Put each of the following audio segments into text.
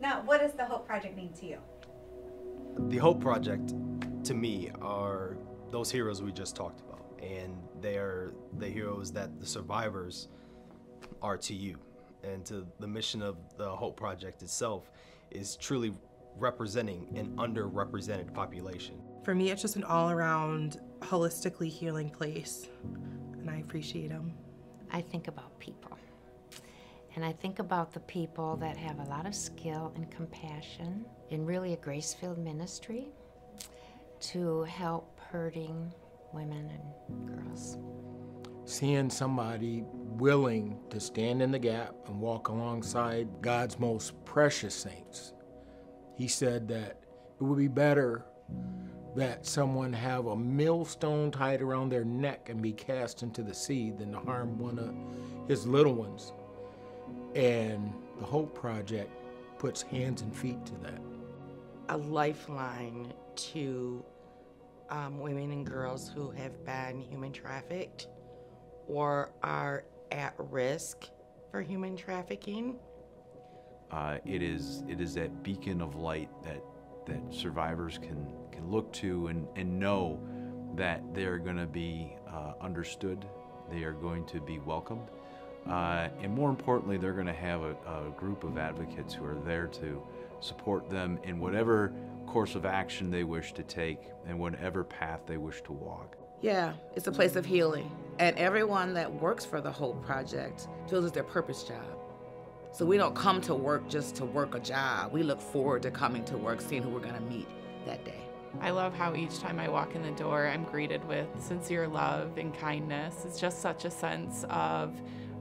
Now, what does the Hope Project mean to you? The Hope Project, to me, are those heroes we just talked about, and they are the heroes that the survivors are to you, and to the mission of the Hope Project itself is truly representing an underrepresented population. For me, it's just an all around, holistically healing place, and I appreciate them. I think about people. And I think about the people that have a lot of skill and compassion in really a grace filled ministry to help hurting women and girls. Seeing somebody willing to stand in the gap and walk alongside God's most precious saints. He said that it would be better that someone have a millstone tied around their neck and be cast into the sea than to harm one of his little ones. And the Hope Project puts hands and feet to that. A lifeline to um, women and girls who have been human trafficked or are at risk for human trafficking. Uh, it is it is that beacon of light that that survivors can can look to and, and know that they're going to be uh, understood, they are going to be welcomed, uh, and more importantly, they're going to have a, a, group of advocates who are there to support them in whatever course of action they wish to take and whatever path they wish to walk. Yeah, it's a place of healing. And everyone that works for the Hope Project feels it's their purpose job. So we don't come to work just to work a job. We look forward to coming to work, seeing who we're going to meet that day. I love how each time I walk in the door, I'm greeted with sincere love and kindness. It's just such a sense of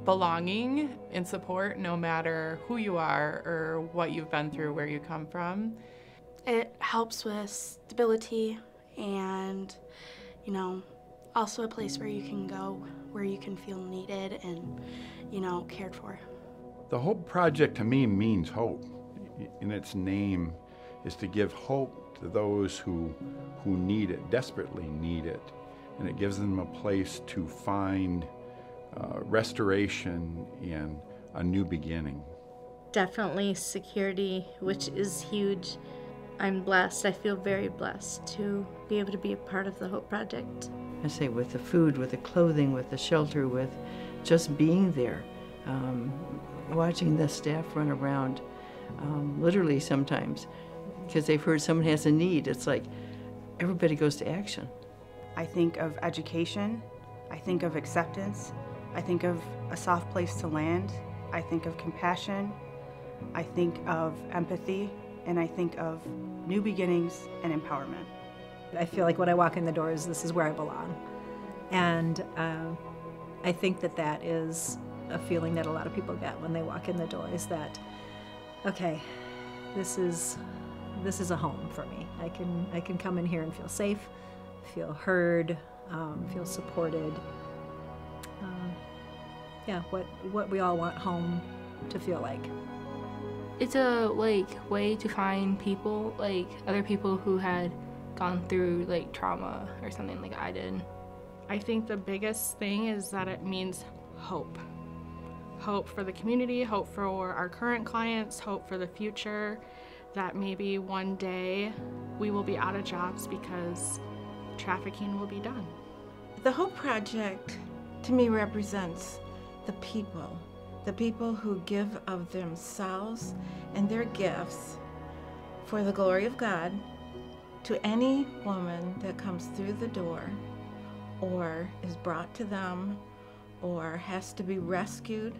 belonging and support no matter who you are or what you've been through, where you come from. It helps with stability and, you know, also a place where you can go where you can feel needed and, you know, cared for. The Hope Project to me means hope. In its name is to give hope to those who, who need it, desperately need it. And it gives them a place to find uh, restoration and a new beginning. Definitely security, which is huge. I'm blessed. I feel very blessed to be able to be a part of the Hope Project. I say with the food, with the clothing, with the shelter, with just being there, um, watching the staff run around, um, literally sometimes, because they've heard someone has a need. It's like everybody goes to action. I think of education. I think of acceptance. I think of a soft place to land. I think of compassion. I think of empathy. And I think of new beginnings and empowerment. I feel like when I walk in the doors, this is where I belong. And uh, I think that that is a feeling that a lot of people get when they walk in the door is that, okay, this is this is a home for me. I can I can come in here and feel safe, feel heard, um, feel supported. Yeah, what what we all want home to feel like. It's a like way to find people like other people who had gone through like trauma or something like I did. I think the biggest thing is that it means hope. Hope for the community, hope for our current clients, hope for the future, that maybe one day we will be out of jobs because trafficking will be done. The Hope Project to me represents the people, the people who give of themselves and their gifts for the glory of God to any woman that comes through the door or is brought to them or has to be rescued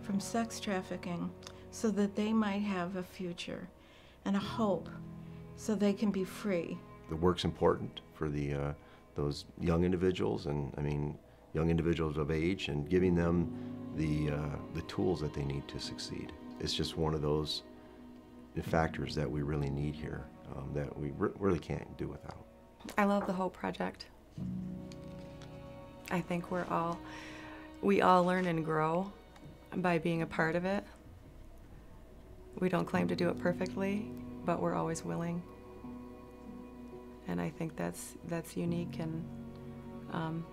from sex trafficking so that they might have a future and a hope so they can be free. The work's important for the uh, those young individuals and I mean young individuals of age and giving them the uh, the tools that they need to succeed. It's just one of those factors that we really need here um, that we re really can't do without. I love the Hope Project. I think we're all, we all learn and grow by being a part of it. We don't claim to do it perfectly, but we're always willing. And I think that's, that's unique and um,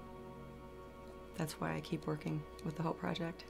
that's why I keep working with the Hope Project.